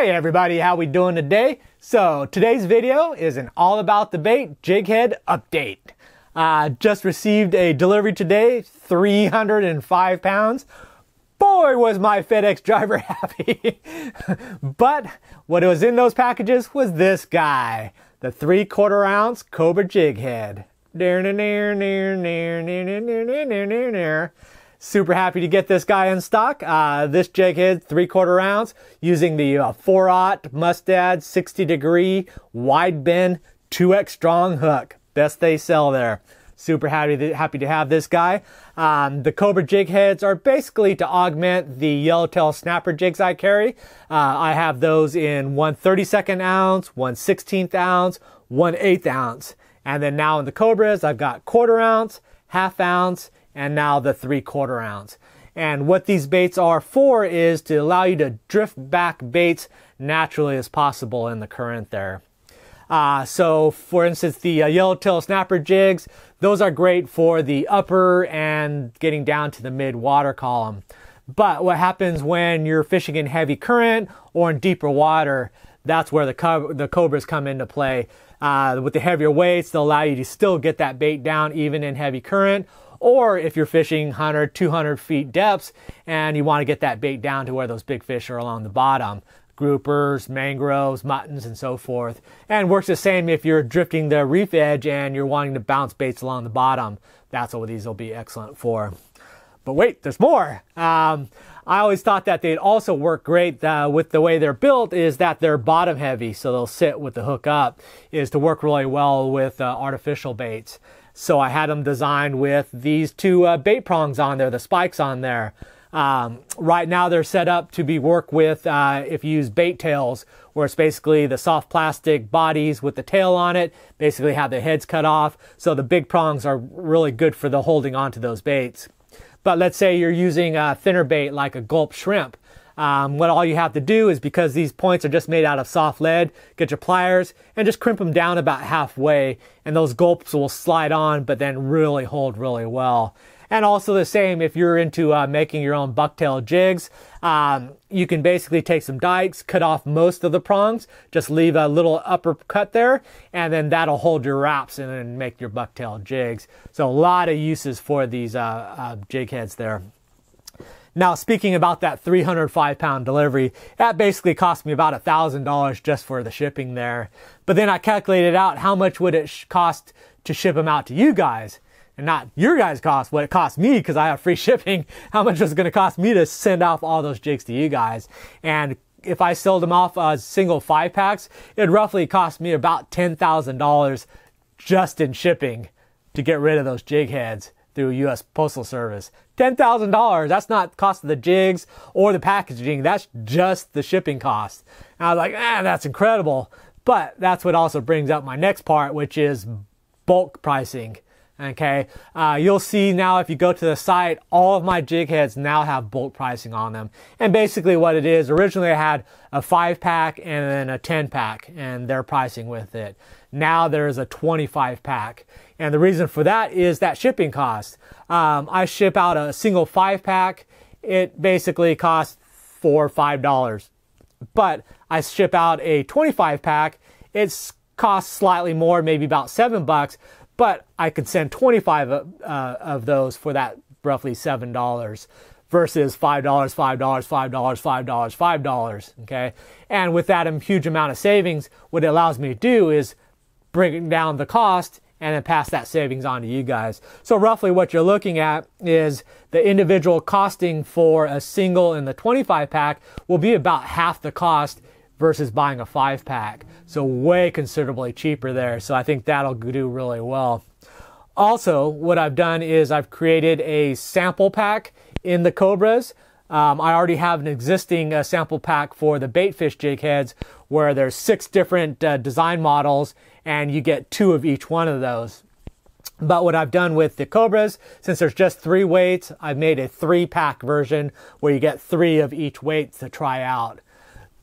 Hey everybody, how we doing today? So today's video is an all about the bait jig head update. Uh, just received a delivery today, 305 pounds. Boy, was my FedEx driver happy. but what was in those packages was this guy, the three quarter ounce Cobra jig head. Super happy to get this guy in stock. Uh, this jig head, three quarter ounce, using the uh, 4-aught Mustad 60 degree wide bend 2X strong hook. Best they sell there. Super happy to, happy to have this guy. Um, the Cobra jig heads are basically to augment the yellowtail snapper jigs I carry. Uh, I have those in one 32nd ounce, one 16th ounce, one 8th ounce. And then now in the Cobras, I've got quarter ounce, half ounce, and now the three quarter ounce. And what these baits are for is to allow you to drift back baits naturally as possible in the current there. Uh, so for instance, the uh, yellowtail snapper jigs, those are great for the upper and getting down to the mid water column. But what happens when you're fishing in heavy current or in deeper water, that's where the, co- the cobras come into play. Uh, with the heavier weights, they'll allow you to still get that bait down even in heavy current or if you're fishing 100, 200 feet depths and you want to get that bait down to where those big fish are along the bottom. Groupers, mangroves, muttons, and so forth. And works the same if you're drifting the reef edge and you're wanting to bounce baits along the bottom. That's what these will be excellent for. But wait, there's more. Um, I always thought that they'd also work great uh, with the way they're built is that they're bottom heavy, so they'll sit with the hook up, is to work really well with uh, artificial baits. So I had them designed with these two uh, bait prongs on there, the spikes on there. Um, right now they're set up to be work with uh, if you use bait tails, where it's basically the soft plastic bodies with the tail on it, basically have the heads cut off. So the big prongs are really good for the holding onto those baits. But let's say you're using a thinner bait like a gulp shrimp. Um, what all you have to do is because these points are just made out of soft lead, get your pliers and just crimp them down about halfway and those gulps will slide on but then really hold really well. And also the same if you're into uh, making your own bucktail jigs. Um, you can basically take some dikes, cut off most of the prongs, just leave a little upper cut there, and then that'll hold your wraps and then make your bucktail jigs. So a lot of uses for these uh, uh, jig heads there. Now, speaking about that 305 pound delivery, that basically cost me about $1,000 just for the shipping there. But then I calculated out how much would it cost to ship them out to you guys. And not your guys' cost, what it cost me because I have free shipping, how much was it going to cost me to send off all those jigs to you guys. And if I sold them off as single five packs, it roughly cost me about $10,000 just in shipping to get rid of those jig heads through U.S. Postal Service. $10,000. That's not cost of the jigs or the packaging. That's just the shipping cost. And I was like, ah, that's incredible. But that's what also brings up my next part, which is bulk pricing. Okay, uh, you'll see now if you go to the site, all of my jig heads now have bulk pricing on them. And basically, what it is originally I had a five pack and then a 10 pack, and their pricing with it. Now there's a 25 pack. And the reason for that is that shipping cost. Um, I ship out a single five pack. It basically costs four or five dollars. But I ship out a 25 pack. It's costs slightly more, maybe about seven bucks, but I could send 25 uh, of those for that roughly seven dollars versus $5, $5, $5, $5, $5. Okay. And with that huge amount of savings, what it allows me to do is bring down the cost and then pass that savings on to you guys. So roughly what you're looking at is the individual costing for a single in the 25 pack will be about half the cost versus buying a five pack. So way considerably cheaper there. So I think that'll do really well. Also, what I've done is I've created a sample pack in the Cobras. Um, I already have an existing uh, sample pack for the baitfish jig heads where there's six different uh, design models and you get two of each one of those. But what I've done with the Cobras, since there's just three weights, I've made a three pack version where you get three of each weight to try out.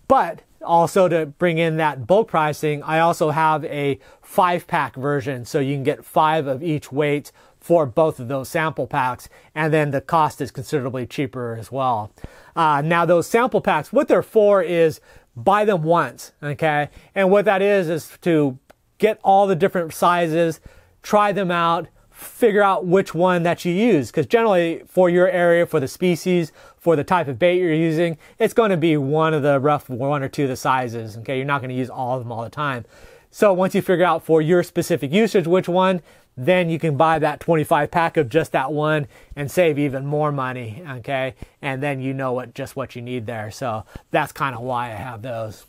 But also to bring in that bulk pricing, I also have a five pack version so you can get five of each weight for both of those sample packs, and then the cost is considerably cheaper as well. Uh, now, those sample packs, what they're for is buy them once, okay? And what that is is to get all the different sizes, try them out, figure out which one that you use. Because generally, for your area, for the species, for the type of bait you're using, it's going to be one of the rough one or two of the sizes. Okay, you're not going to use all of them all the time. So once you figure out for your specific usage which one, then you can buy that 25 pack of just that one and save even more money. Okay, and then you know what just what you need there. So that's kind of why I have those.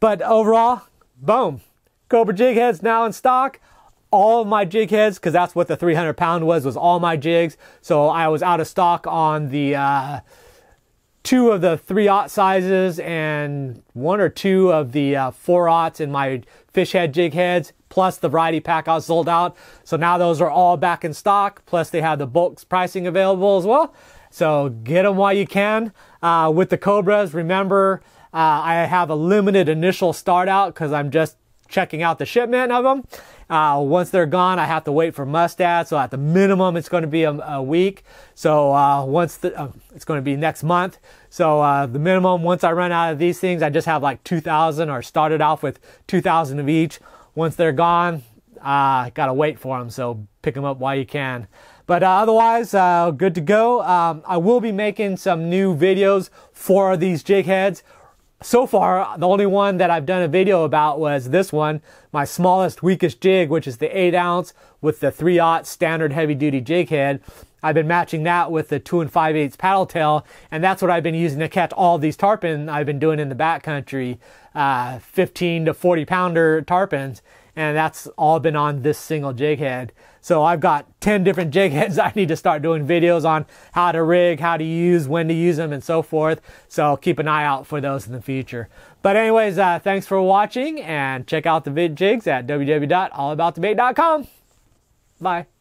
But overall, boom, Cobra jig heads now in stock all of my jig heads because that's what the 300 pound was was all my jigs. So i was out of stock on the uh, two of the three aught sizes and one or two of the uh, four aughts in my fish head jig heads plus the variety pack i was sold out. So now those are all back in stock plus they have the bulk pricing available as well. So get them while you can. Uh, with the cobras remember uh, i have a limited initial start out because i'm just checking out the shipment of them. Uh, once they're gone, I have to wait for mustad. So at the minimum, it's going to be a, a week. So uh, once the, uh, it's going to be next month. So uh, the minimum, once I run out of these things, I just have like 2,000 or started off with 2,000 of each. Once they're gone, I uh, got to wait for them. So pick them up while you can. But uh, otherwise, good to go. Um, I will be making some new videos for these jig heads so far, the only one that I've done a video about was this one, my smallest, weakest jig, which is the 8 ounce with the 3 aught standard heavy duty jig head. I've been matching that with the 2 and 5 eighths paddle tail, and that's what I've been using to catch all these tarpon I've been doing in the backcountry, uh, 15 to 40 pounder tarpons and that's all been on this single jig head. So I've got 10 different jig heads I need to start doing videos on how to rig, how to use, when to use them, and so forth. So keep an eye out for those in the future. But anyways, uh, thanks for watching and check out the vid jigs at www.allaboutthebait.com. Bye.